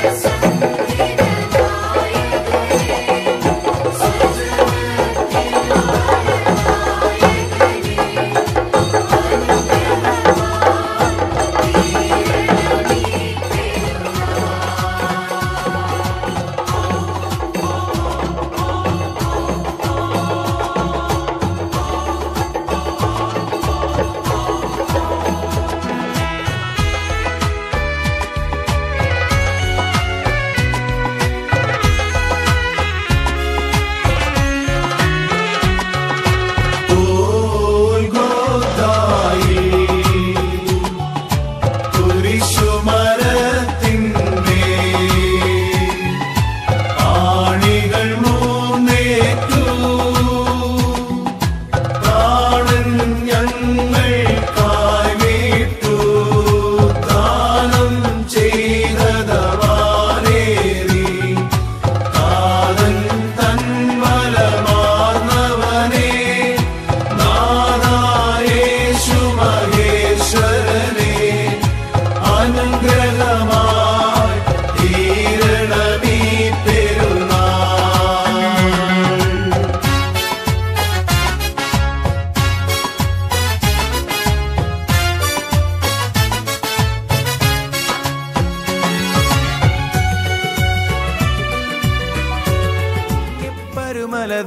It's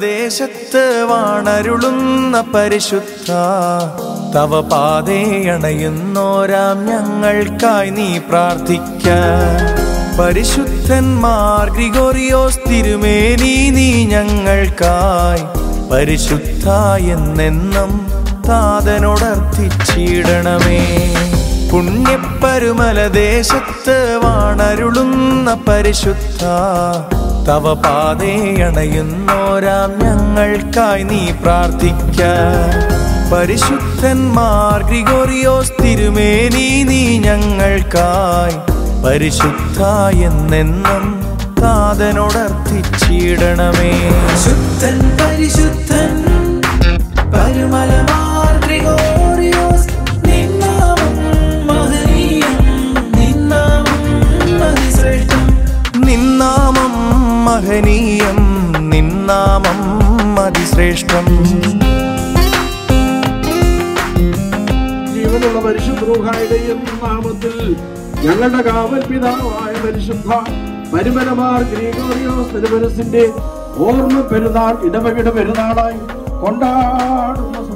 പരുമലദേശത്ത് വാണരുളുന്ന പരിശുദ്ധ. തവ പാതയണയുന്നോരാം ഞങ്ങൾക്കായി നീ പ്രാർത്ഥിക്ക. പരിശുദ്ധന്മാർ ഗ്രിഗോറിയോസ് തിരുമേനി നീ ഞങ്ങൾക്കായി. പരിശുദ്ധ എന്നെന്നും താതനോടർത്ഥിച്ചിടണമേ പുണ്യപ്പരുമലദേശത്ത് വാണരുളുന്ന പരിശുദ്ധ. തവ പാതയണയുന്നോരാം ഞങ്ങൾക്കായി നീ പ്രാർത്ഥിക്ക. പരിശുദ്ധന്മാർ ഗ്രിഗോറിയോസ് തിരുമേനി നീ ഞങ്ങൾക്കായി. പരിശുദ്ധ എന്നെന്നും താതനോടർത്ഥിച്ചിടണമേ ശുദ്ധൻ പരിശുദ്ധൻ പരുമലമാർ മഹനീയം നിന്നാമം അതിശ്രേഷ്ഠം ജീവനുള്ള പരിശുദ്ധ നാമത്തിൽ ഞങ്ങളുടെ കാവൽ പിതാവായ പരിശുദ്ധ പരിമലമാർ ഗ്രീഗോറിയോസ് തിരുവനസിന്റെ ഓർമ്മ പെരുന്നാൾ ഇടവകിട പെരുന്നാളായി കൊണ്ടാടുന്ന